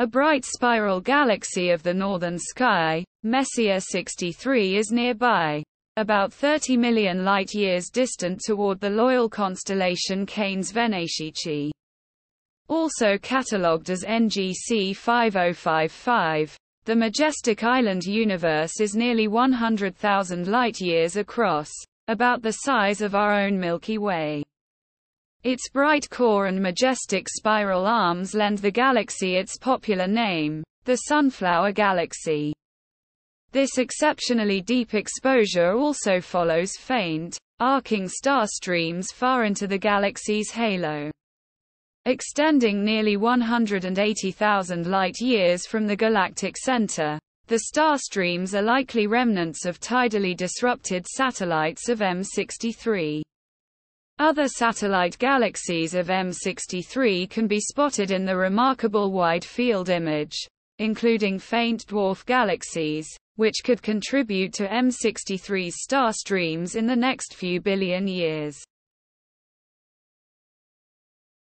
A bright spiral galaxy of the northern sky, Messier 63 is nearby. About 30 million light-years distant toward the loyal constellation Canes Venatici. Also catalogued as NGC 5055, the majestic island universe is nearly 100,000 light-years across, about the size of our own Milky Way. Its bright core and majestic spiral arms lend the galaxy its popular name, the Sunflower Galaxy. This exceptionally deep exposure also follows faint, arcing star streams far into the galaxy's halo. Extending nearly 180,000 light-years from the galactic center, the star streams are likely remnants of tidally disrupted satellites of M63. Other satellite galaxies of M63 can be spotted in the remarkable wide field image, including faint dwarf galaxies, which could contribute to M63's star streams in the next few billion years.